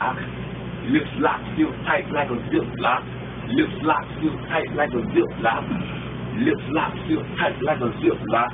Lips locked, still tight like a zip lock. Lips locked, still tight like a zip lock. Lips locked, still tight like a zip lock.